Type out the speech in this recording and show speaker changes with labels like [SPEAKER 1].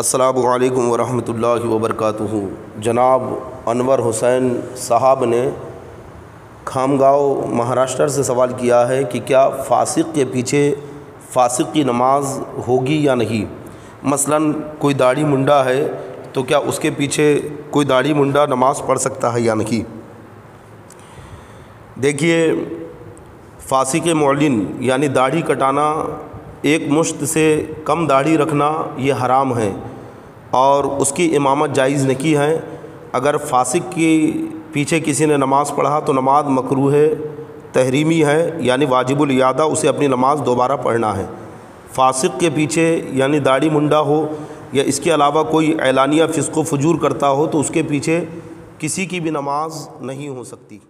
[SPEAKER 1] असलकम वरहमल वबरक जनाब अनवर हुसैन साहब ने खामगांव महाराष्ट्र से सवाल किया है कि क्या फ़ासिक के पीछे फ़ासिक की नमाज़ होगी या नहीं? मसलन, कोई दाढ़ी मुंडा है तो क्या उसके पीछे कोई दाढ़ी मुंडा नमाज़ पढ़ सकता है या नहीं? देखिए, फ़ासिक मौलिन यानी दाढ़ी कटाना एक मुश्त से कम दाढ़ी रखना ये हराम है और उसकी इमामत जायज़ नहीं है। अगर फ़ासिक की पीछे किसी ने नमाज़ पढ़ा तो नमाज़ मकरू है, तहरीमी है, यानी वाजिबुल यादा उसे अपनी नमाज़ दोबारा पढ़ना है। फ़ासिक के पीछे यानी दाढ़ी मुंडा हो या इसके अलावा कोई एलानिया फ़िस्को, फजूर करता हो तो उसके पीछे किसी की भी नमाज़ नहीं हो सकती।